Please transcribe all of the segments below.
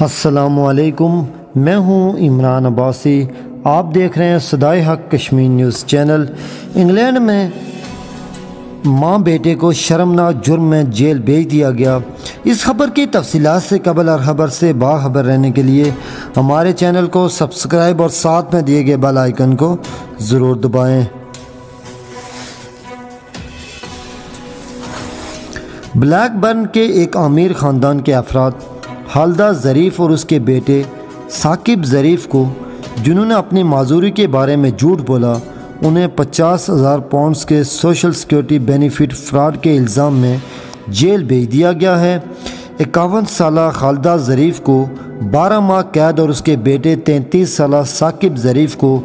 असलकुम मैं हूँ इमरान अब्बासी। आप देख रहे हैं सदाई हक कश्मीर न्यूज़ चैनल। इंग्लैंड में माँ बेटे को शर्मनाक जुर्म में जेल भेज दिया गया। इस खबर की तफसीत से कबल और खबर से बाखबर रहने के लिए हमारे चैनल को सब्सक्राइब और साथ में दिए गए बेल आइकन को ज़रूर दबाएँ। ब्लैकबर्न के एक अमीर ख़ानदान के अफराद हालदा ज़रीफ़ और उसके बेटे साकिब ज़रीफ़ को, जिन्होंने अपनी माजूरी के बारे में झूठ बोला, उन्हें पचास हज़ार पाउंड्स के सोशल सिक्योरिटी बेनिफिट फ्रॉड के इल्ज़ाम में जेल भेज दिया गया है। इक्यावन साल खालदा ज़रीफ़ को, बारह माह कैद और उसके बेटे तैंतीस साल साकिब ज़रीफ़ को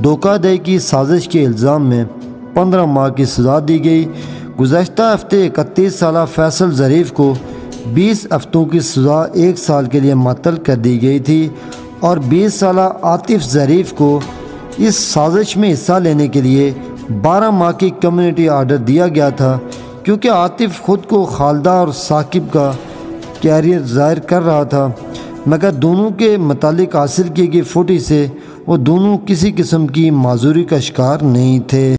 धोखाधही की साजिश के इल्ज़ाम में पंद्रह माह की सज़ा दी गई। गुजशत हफ़्ते इकतीस साल फैसल ज़रीफ़ को 20 हफ्तों की सज़ा एक साल के लिए मअतल कर दी गई थी और 20 साल आतिफ ज़रीफ़ को इस साजिश में हिस्सा लेने के लिए 12 माह की कम्युनिटी आर्डर दिया गया था, क्योंकि आतिफ खुद को खालदा और साकिब का कैरियर ज़ाहिर कर रहा था। मगर दोनों के मतलब हासिल की गई फोटी से वो दोनों किसी किस्म की माजूरी का शिकार नहीं थे।